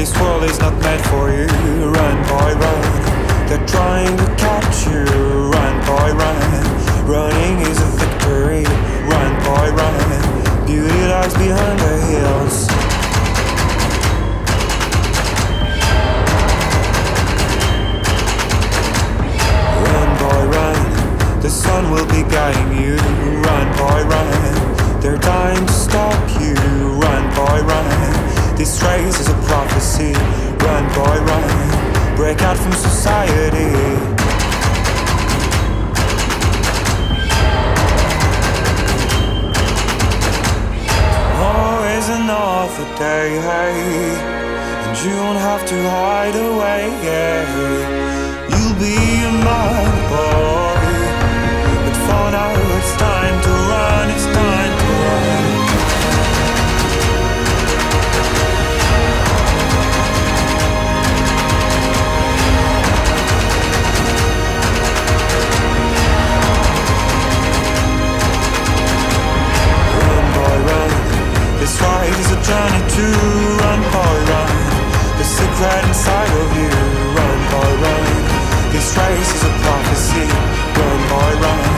This world is not meant for you. Run, boy, run. They're trying to catch you. Run, boy, run. Running is a victory. Run, boy, run. Beauty lies behind the hills. This race is a prophecy. Run, boy, run. Break out from society. Oh, Always another day, hey. And you don't have to hide away, yeah. You'll be Ride is a journey to run, boy, run. The secret inside of you. Run, boy, run. This race is a prophecy. Run, boy, run.